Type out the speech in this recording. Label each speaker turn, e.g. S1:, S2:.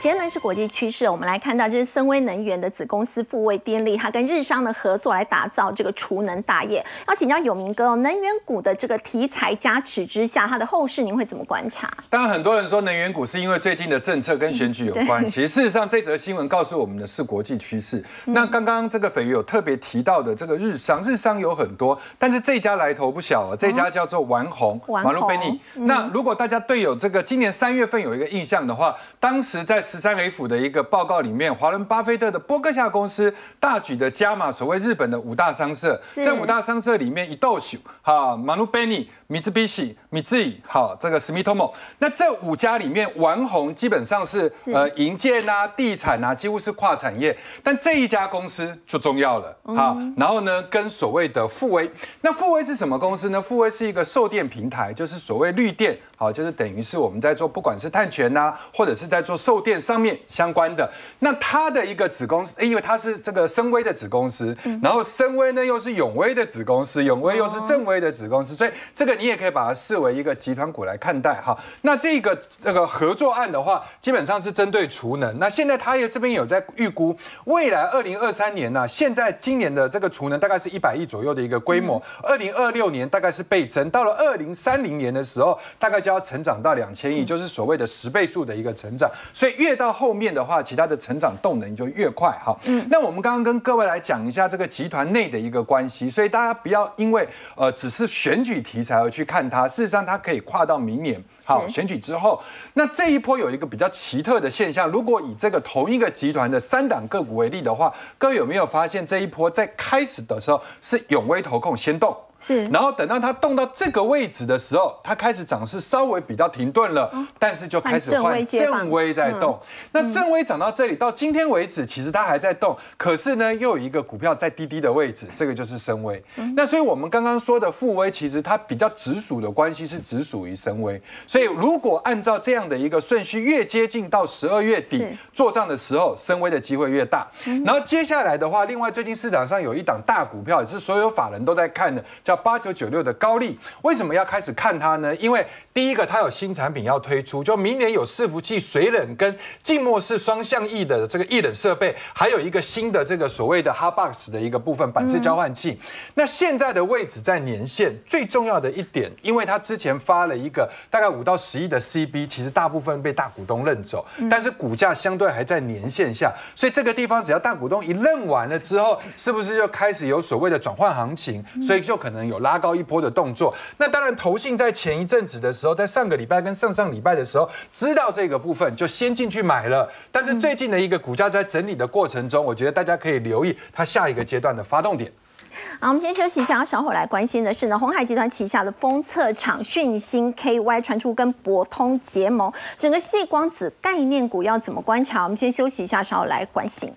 S1: 今天呢是国际趋势，我们来看到这是森威能源的子公司富卫电力，它跟日商的合作来打造这个储能大业。要请教有明哥哦，能源股的这个题材加持之下，它的后市您会怎么观察？
S2: 当然，很多人说能源股是因为最近的政策跟选举有关。其实事实上，这则新闻告诉我们的是国际趋势。那刚刚这个斐鱼有特别提到的这个日商，日商有很多，但是这家来头不小啊，这家叫做丸红，
S1: 丸路贝尼。
S2: 那如果大家对有这个今年三月份有一个印象的话，当时在十三 F 的一个报告里面，华伦巴菲特的波克夏公司大举的加码所谓日本的五大商社，这五大商社里面一豆秀哈马努贝尼、米兹比西、米兹以好这个史密托莫，那这五家里面，玩红基本上是呃银建啊、地产啊，几乎是跨产业，但这一家公司就重要了哈。然后呢，跟所谓的富威，那富威是什么公司呢？富威是一个售电平台，就是所谓绿电。好，就是等于是我们在做，不管是碳权呐，或者是在做售电上面相关的。那它的一个子公司，因为它是这个深威的子公司，然后深威呢又是永威的子公司，永威又是正威的子公司，所以这个你也可以把它视为一个集团股来看待哈。那这个这个合作案的话，基本上是针对储能。那现在它也这边有在预估，未来二零二三年呢，现在今年的这个储能大概是一百亿左右的一个规模，二零二六年大概是倍增，到了二零三零年的时候，大概就要成长到两千亿，就是所谓的十倍数的一个成长。所以越到后面的话，其他的成长动能就越快。哈，那我们刚刚跟各位来讲一下这个集团内的一个关系，所以大家不要因为呃只是选举题材而去看它，事实上它可以跨到明年。好，选举之后，那这一波有一个比较奇特的现象，如果以这个同一个集团的三档个股为例的话，各位有没有发现这一波在开始的时候是永威投控先动？
S1: 是，
S2: 然后等到它动到这个位置的时候，它开始涨势稍微比较停顿了，但是就开始换正威在动。那正威涨到这里，到今天为止，其实它还在动，可是呢，又有一个股票在低低的位置，这个就是深威。那所以我们刚刚说的富威，其实它比较直属的关系是直属于深威。所以如果按照这样的一个顺序，越接近到十二月底做账的时候，深威的机会越大。然后接下来的话，另外最近市场上有一档大股票，也是所有法人都在看的。叫八九九六的高利，为什么要开始看它呢？因为第一个，它有新产品要推出，就明年有伺服器水冷跟静默式双向翼的这个翼冷设备，还有一个新的这个所谓的 Hot Box 的一个部分板式交换器。那现在的位置在年线，最重要的一点，因为它之前发了一个大概五到十亿的 CB，其实大部分被大股东认走，但是股价相对还在年线下，所以这个地方只要大股东一认完了之后，是不是就开始有所谓的转换行情？所以就可能。有拉高一波的动作，那当然投信在前一阵子的时候，在上个礼拜跟上上礼拜的时候，知道这个部分就先进去买了。但是最近的一个股价在整理的过程中，我觉得大家可以留意它下一个阶段的发动点。
S1: 好，我们先休息一下，稍后来关心的是呢，红海集团旗下的封测厂讯星 KY 传出跟博通结盟，整个细光子概念股要怎么观察？我们先休息一下，稍后来关心。